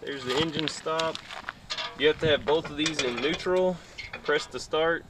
there's the engine stop. You have to have both of these in neutral. Press to start.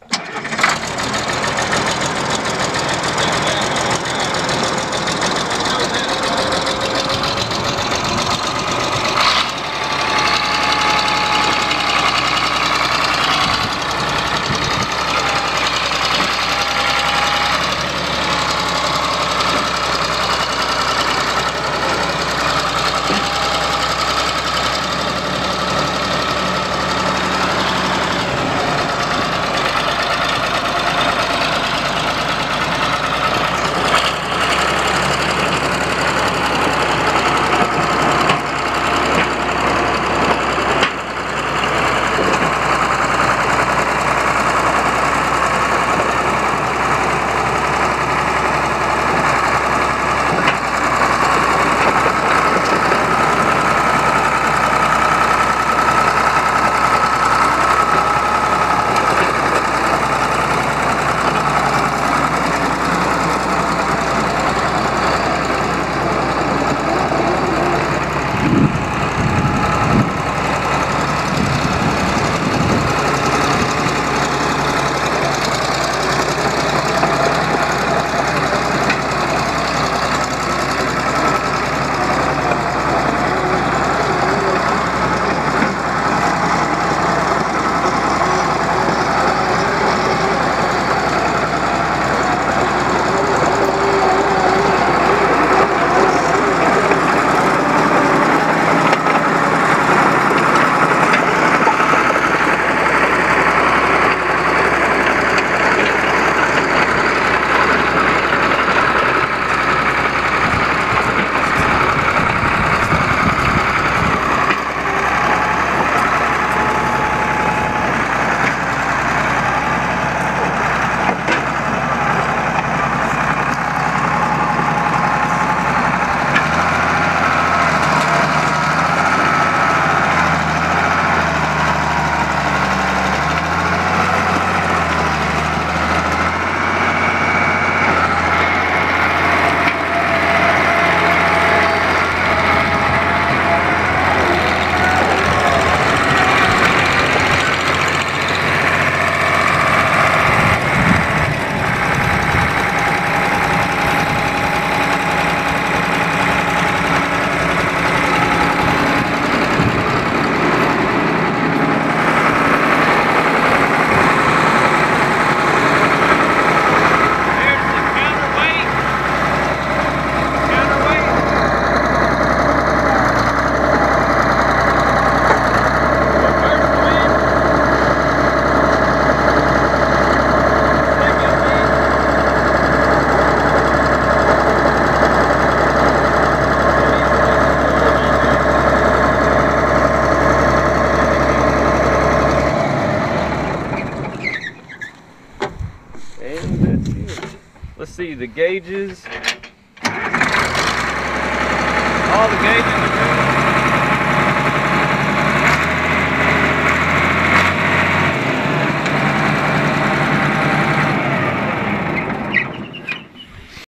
See the gauges. All the gauges.